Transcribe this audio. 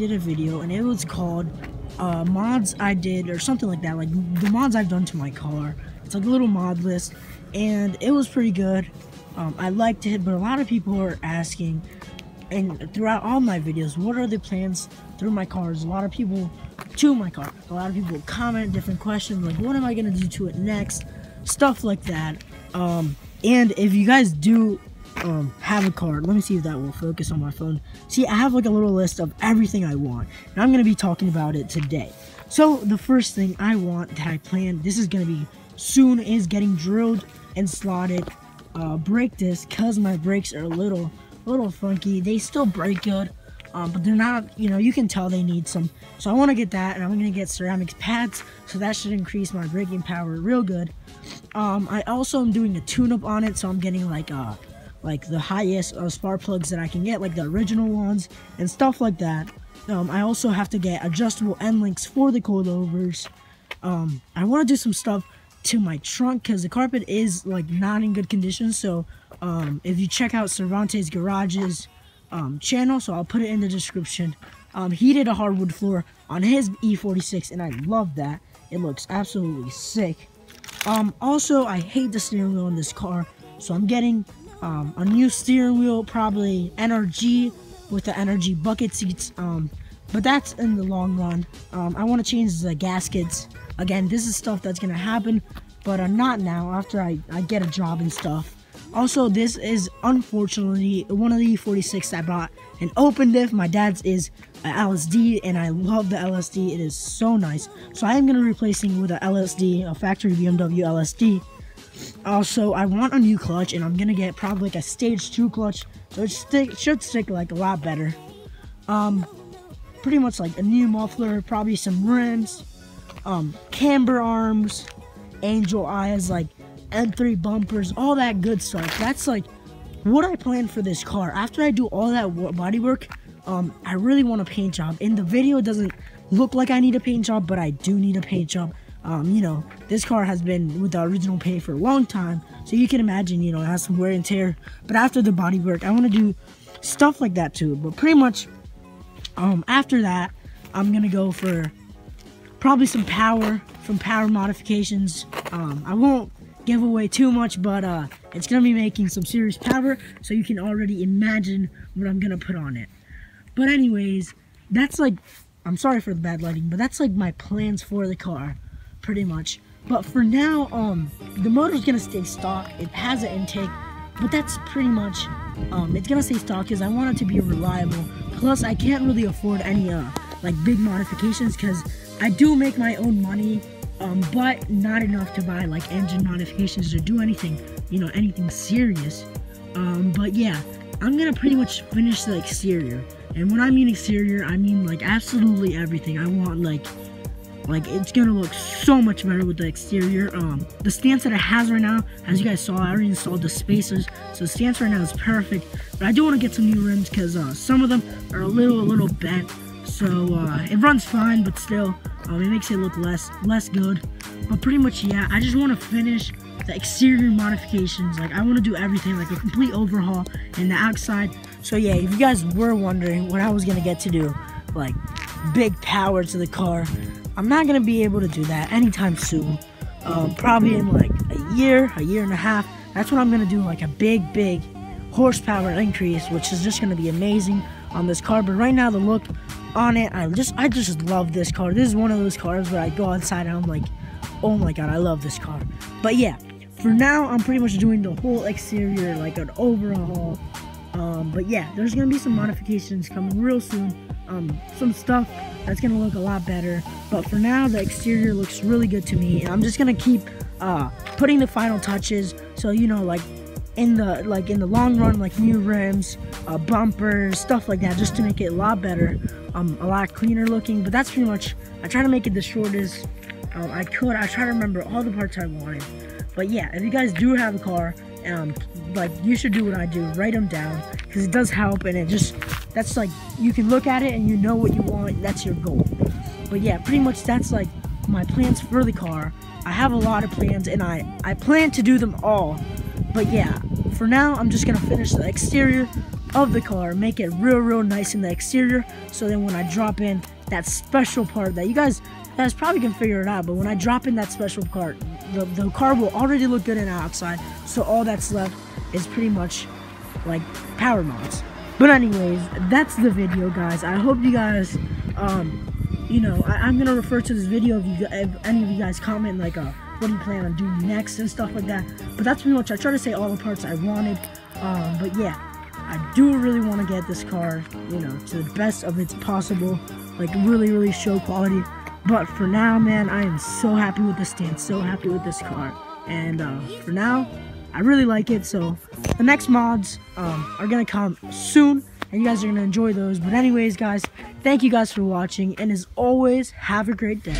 did a video and it was called uh, mods I did or something like that, like the mods I've done to my car. It's like a little mod list, and it was pretty good. Um, I liked it, but a lot of people are asking, and throughout all my videos, what are the plans through my cars? A lot of people to my car. A lot of people comment different questions like, what am I gonna do to it next? Stuff like that. Um, and if you guys do um, have a card. Let me see if that will focus on my phone. See, I have like a little list of everything I want, and I'm gonna be talking about it today. So the first thing I want that I plan, this is gonna be soon, is getting drilled and slotted uh, brake disc, cause my brakes are a little, a little funky. They still brake good, um, but they're not. You know, you can tell they need some. So I want to get that, and I'm gonna get ceramics pads, so that should increase my braking power real good. Um, I also am doing a tune-up on it, so I'm getting like uh like the highest uh, spark plugs that I can get, like the original ones and stuff like that. Um, I also have to get adjustable end links for the coilovers. Um, I want to do some stuff to my trunk because the carpet is like not in good condition. So um, if you check out Cervantes Garage's um, channel, so I'll put it in the description. Um, he did a hardwood floor on his E46 and I love that. It looks absolutely sick. Um, also, I hate the steering wheel in this car, so I'm getting um, a new steering wheel, probably NRG with the NRG bucket seats. Um, but that's in the long run. Um, I want to change the gaskets. Again, this is stuff that's going to happen, but uh, not now after I, I get a job and stuff. Also, this is unfortunately one of the E46 I bought an open diff. My dad's is LSD, and I love the LSD. It is so nice. So I am going to be replacing with a LSD, a factory BMW LSD. Also, I want a new clutch, and I'm gonna get probably like a stage two clutch, so it stick, should stick like a lot better. Um, pretty much like a new muffler, probably some rims, um, camber arms, angel eyes, like M3 bumpers, all that good stuff. That's like what I plan for this car. After I do all that body work, um, I really want a paint job. And the video, doesn't look like I need a paint job, but I do need a paint job. Um, you know, this car has been with the original paint for a long time, so you can imagine, you know, it has some wear and tear. But after the body work, I want to do stuff like that too. But pretty much, um, after that, I'm gonna go for probably some power, from power modifications. Um, I won't give away too much, but uh, it's gonna be making some serious power, so you can already imagine what I'm gonna put on it. But anyways, that's like, I'm sorry for the bad lighting, but that's like my plans for the car pretty much. But for now, um, the motor's gonna stay stock. It has an intake, but that's pretty much, um, it's gonna stay stock because I want it to be reliable. Plus, I can't really afford any, uh, like big modifications because I do make my own money, um, but not enough to buy like engine modifications or do anything, you know, anything serious. Um, but yeah, I'm gonna pretty much finish the exterior. And when I mean exterior, I mean like absolutely everything. I want like like it's gonna look so much better with the exterior. Um the stance that it has right now as you guys saw i already installed the spacers. So the stance right now is perfect. But i do want to get some new rims because uh some of them are a little a little bent. So uh it runs fine but still um, it makes it look less less good. But pretty much yeah i just want to finish the exterior modifications. Like i want to do everything like a complete overhaul in the outside. So yeah if you guys were wondering what i was gonna get to do like big power to the car I'm not gonna be able to do that anytime soon. Um, probably in like a year, a year and a half. That's when I'm gonna do like a big, big horsepower increase, which is just gonna be amazing on this car. But right now, the look on it, I just, I just love this car. This is one of those cars where I go outside and I'm like, oh my god, I love this car. But yeah, for now, I'm pretty much doing the whole exterior, like an overhaul. Um, but yeah, there's gonna be some modifications coming real soon. Um, some stuff that's gonna look a lot better. But for now, the exterior looks really good to me, and I'm just gonna keep uh, putting the final touches. So you know, like in the like in the long run, like new rims, uh, bumpers, stuff like that, just to make it a lot better, um, a lot cleaner looking. But that's pretty much. I try to make it the shortest um, I could. I try to remember all the parts I wanted. But yeah, if you guys do have a car, um, like you should do what I do, write them down because it does help, and it just that's like you can look at it and you know what you want. That's your goal. But yeah, pretty much that's like my plans for the car. I have a lot of plans and I I plan to do them all. But yeah, for now I'm just gonna finish the exterior, of the car, make it real, real nice in the exterior. So then when I drop in that special part that you guys, guys probably can figure it out, but when I drop in that special part, the, the car will already look good in the outside. So all that's left is pretty much like power mods. But anyways, that's the video, guys. I hope you guys, um, you know, I, am gonna refer to this video if you, if any of you guys comment like, uh, what do you plan on doing next and stuff like that. But that's pretty much. I try to say all the parts I wanted. Um, but yeah, I do really want to get this car, you know, to the best of its possible, like really, really show quality. But for now, man, I am so happy with this stand, so happy with this car. And uh, for now, I really like it. So the next mods um, are gonna come soon, and you guys are gonna enjoy those. But anyways, guys, thank you guys for watching, and as always, have a great day.